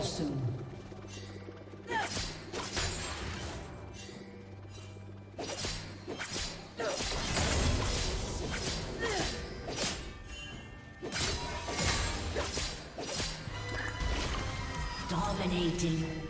Fall soon. Dominating.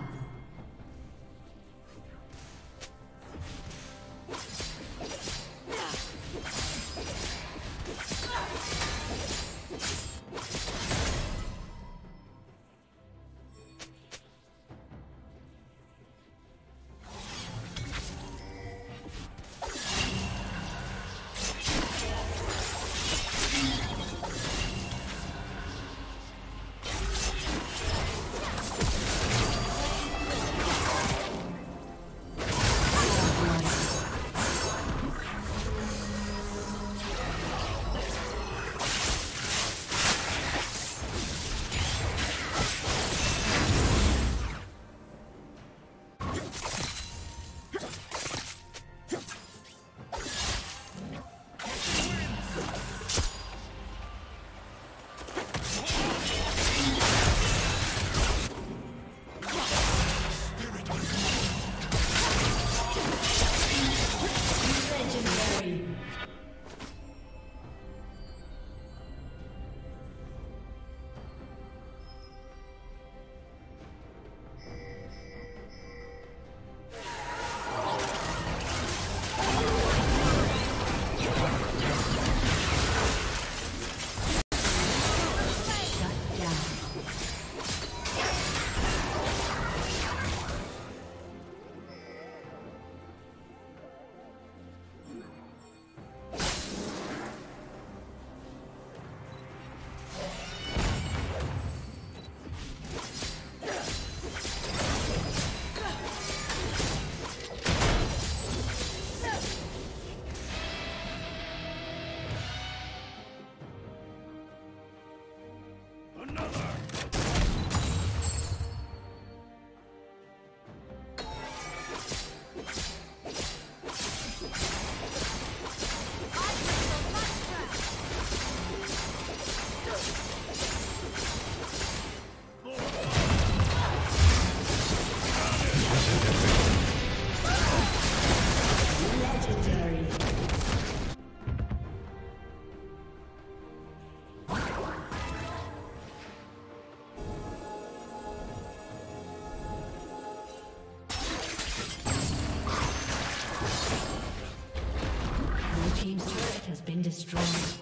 Destroyed.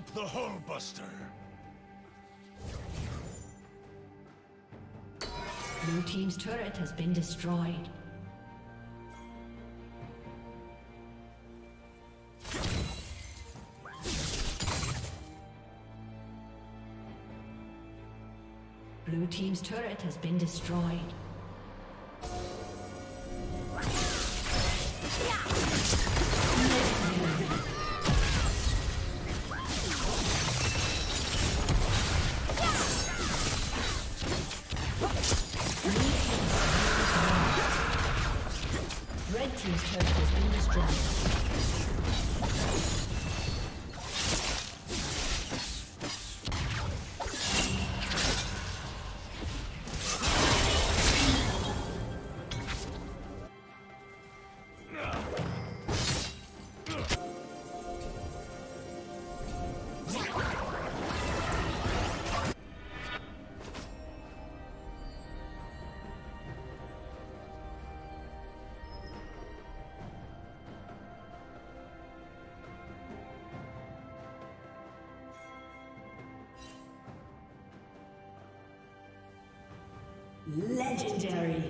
Up the hull buster. Blue Team's turret has been destroyed. Blue Team's turret has been destroyed. Legendary.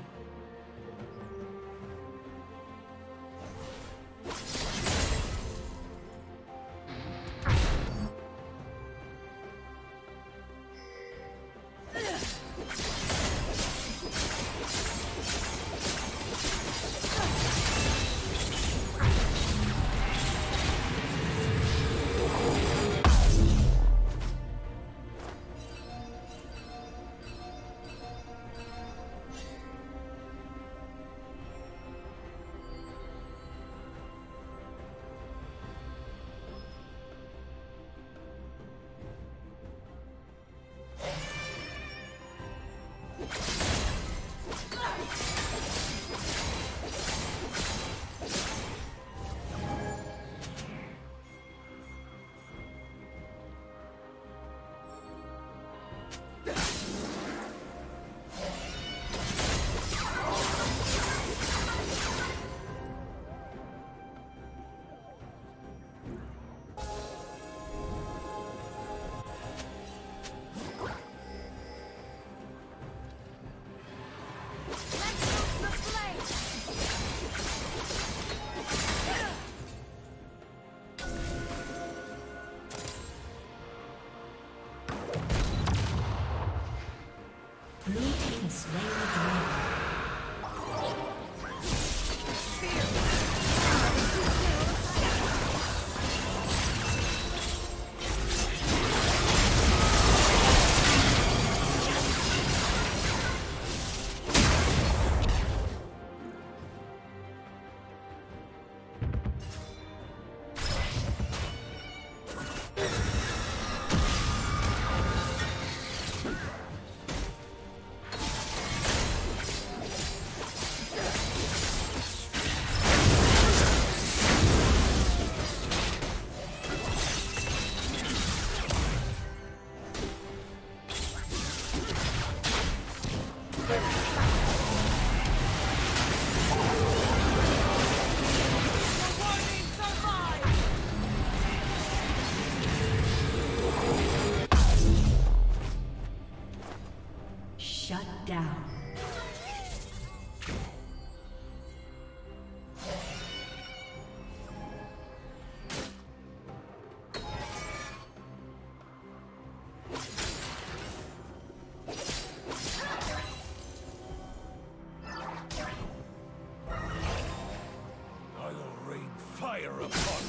apart.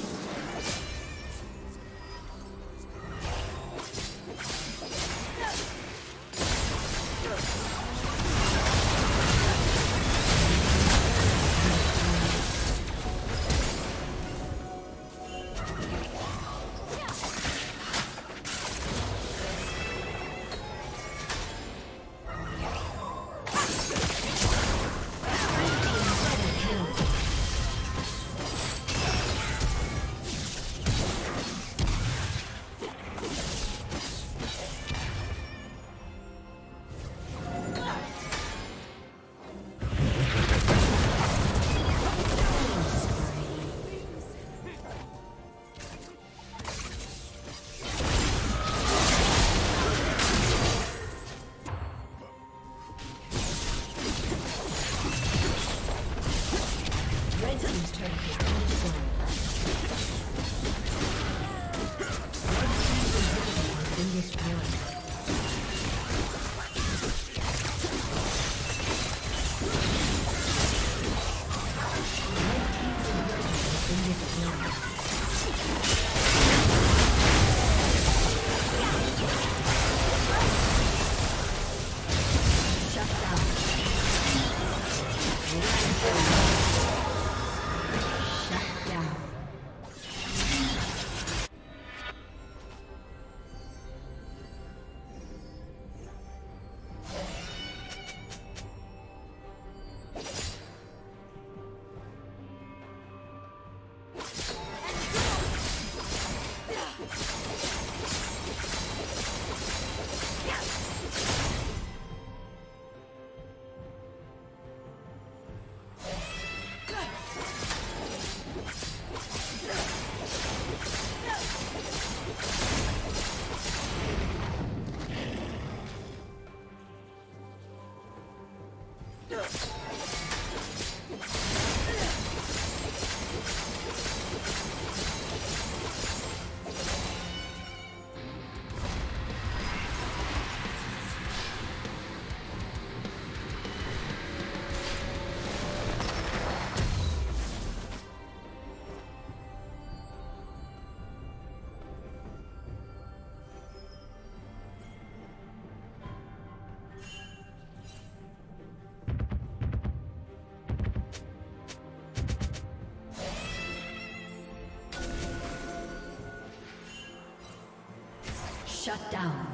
Shut down.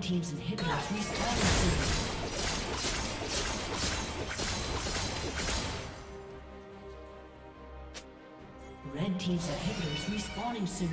Team's inhibitors soon. Red team's respawning soon.